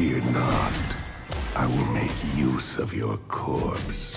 Fear not. I will make use of your corpse.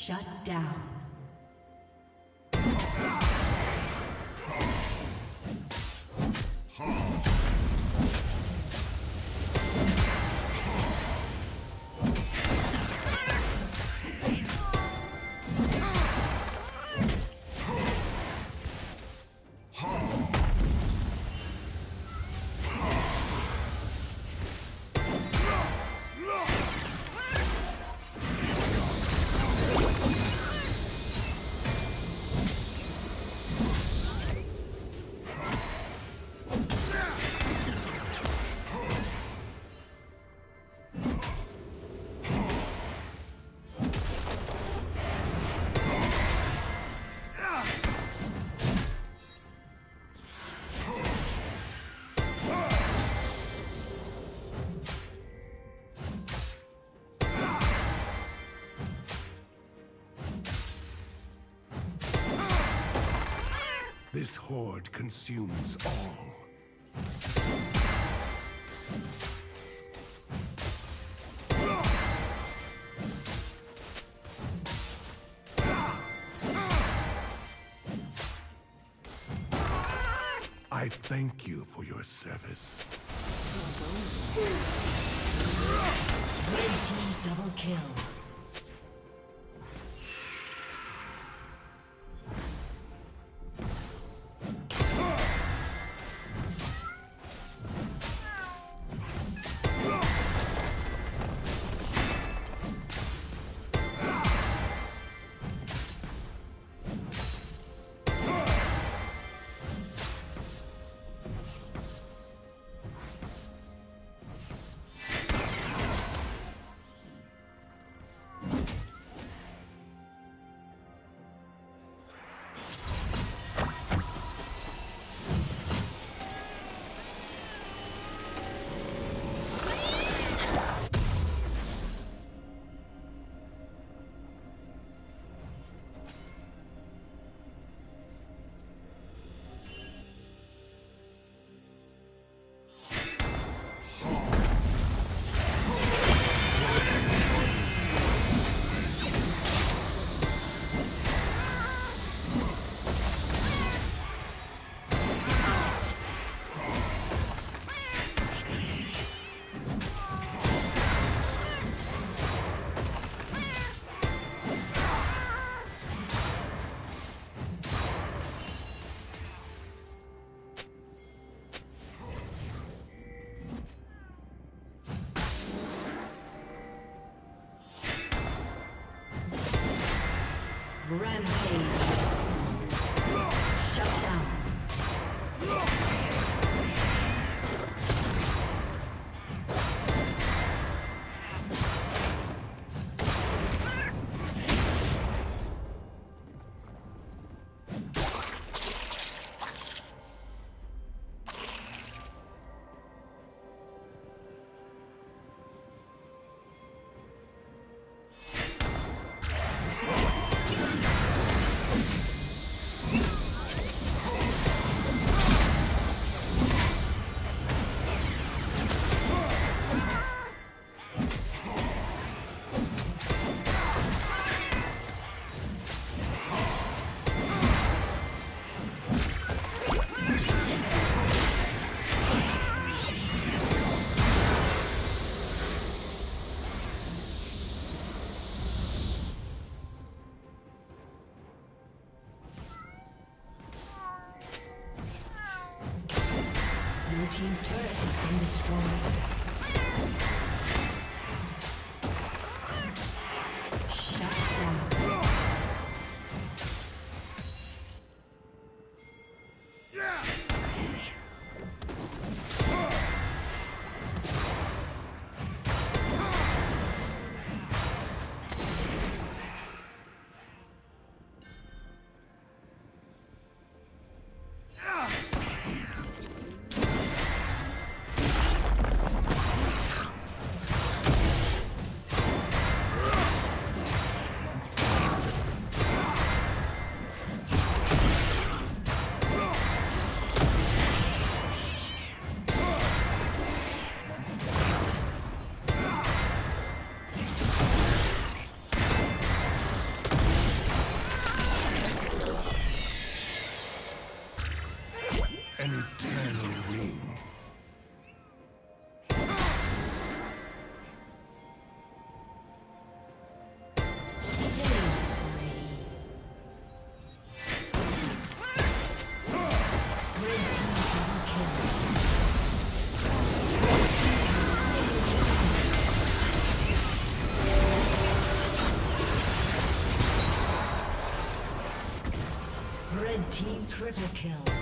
Shut down. This horde consumes all. I thank you for your service. Double kill. Triple kill.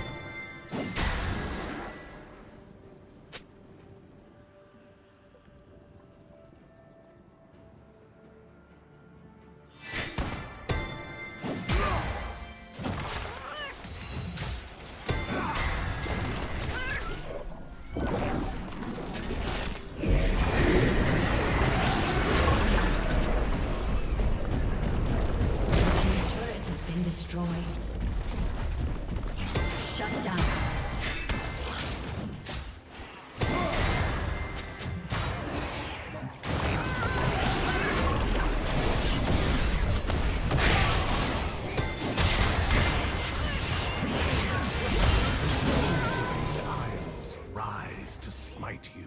Been destroyed.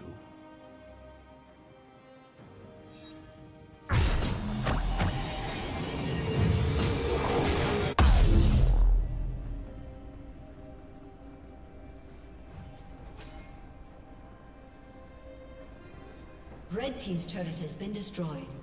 Red Team's turret has been destroyed.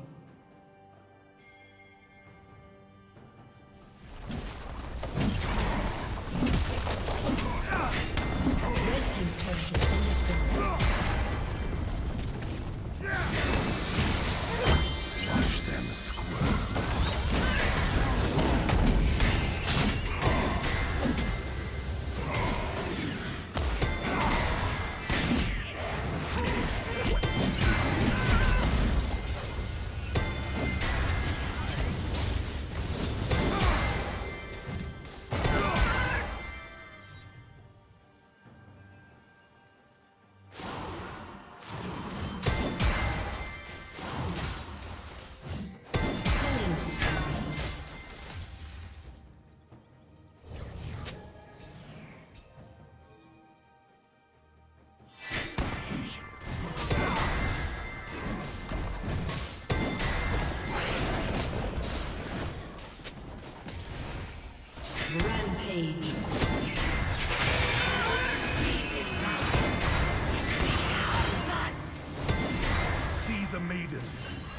maiden.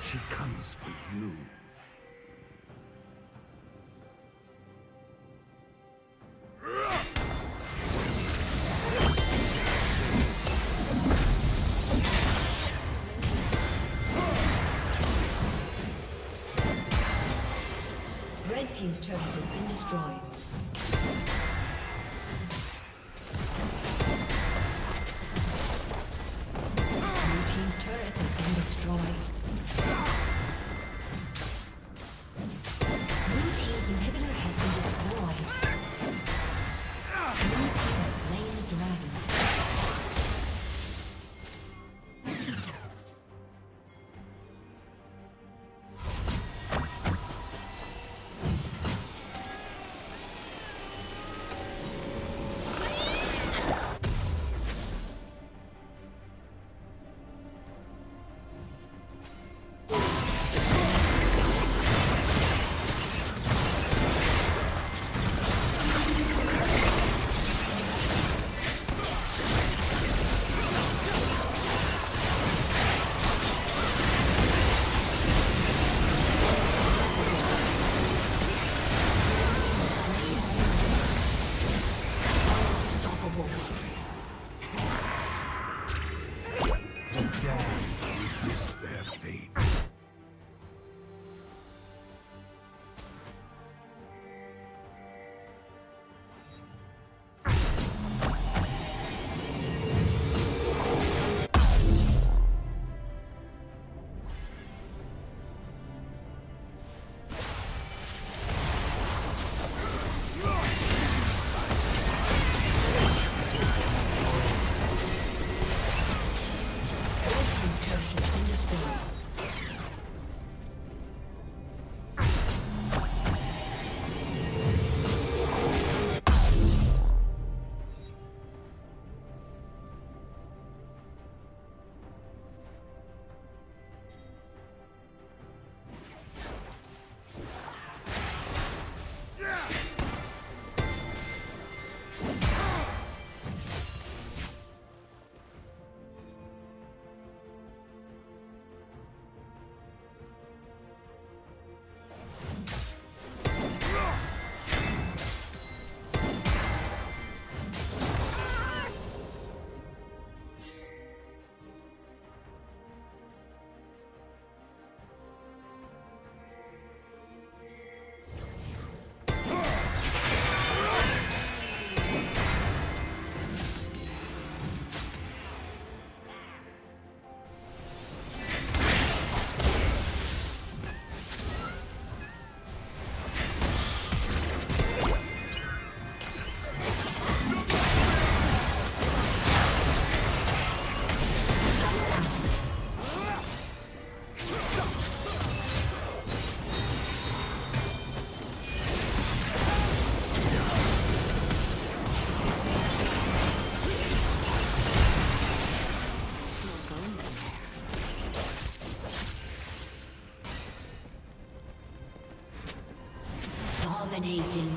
She comes for you. Red Team's turret has been destroyed. Dominating.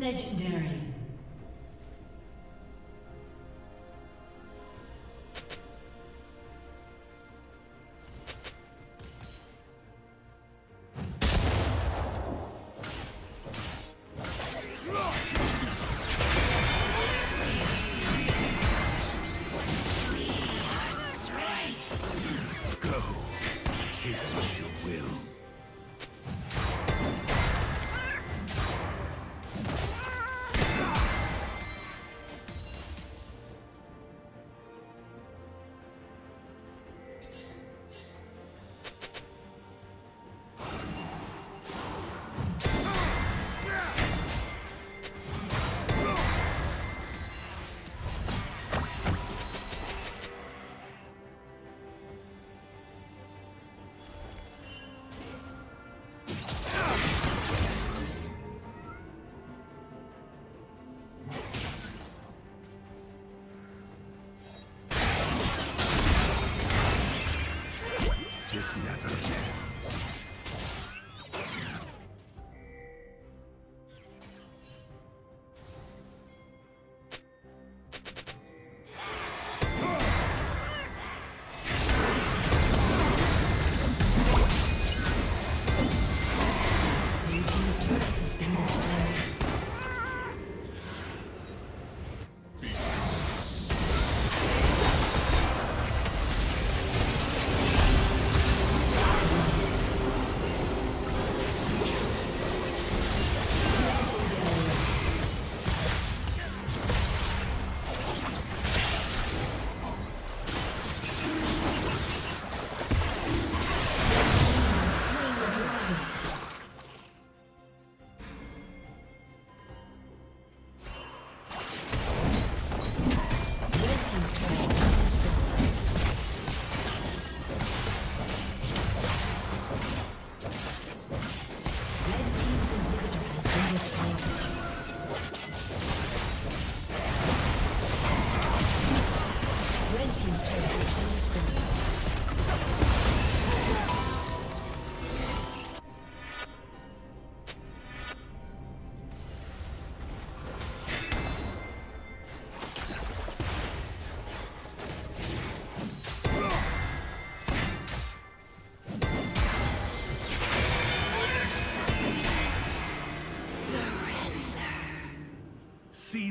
Legendary.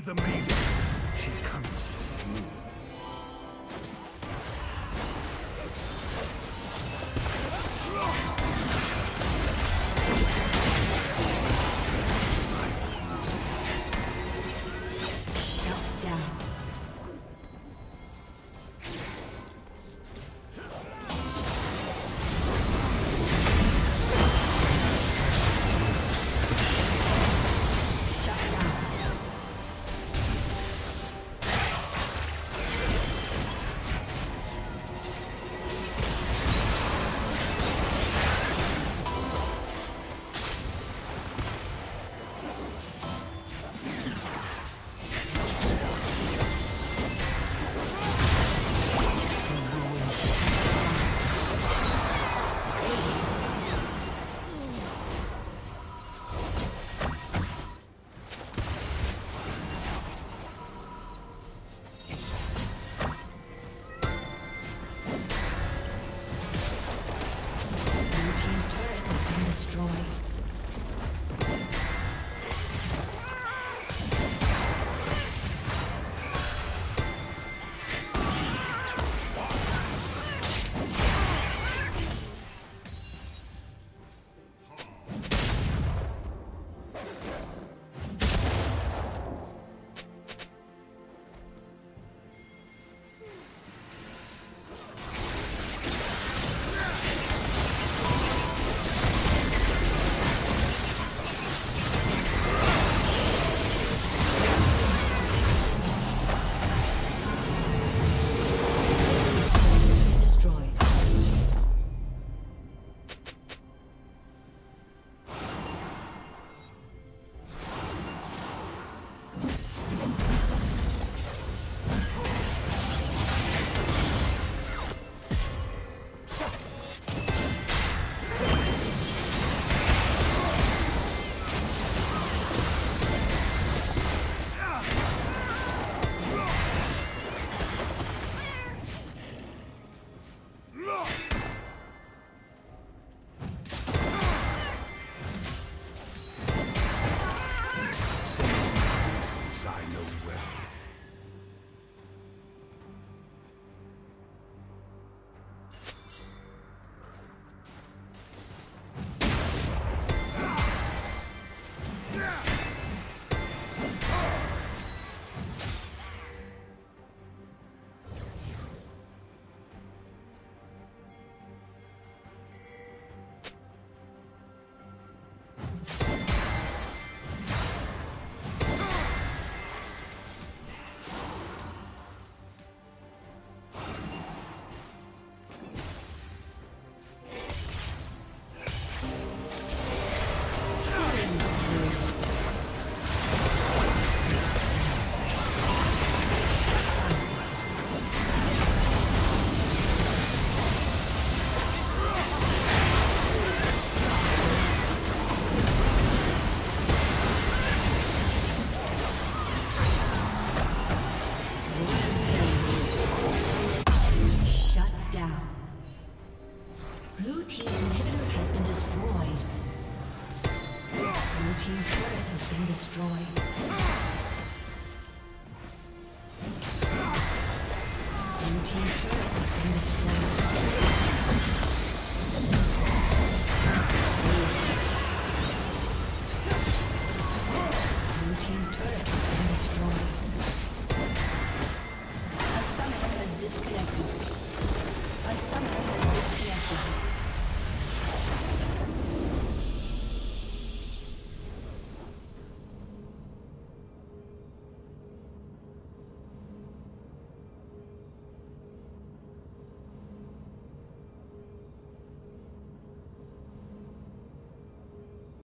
The maiden.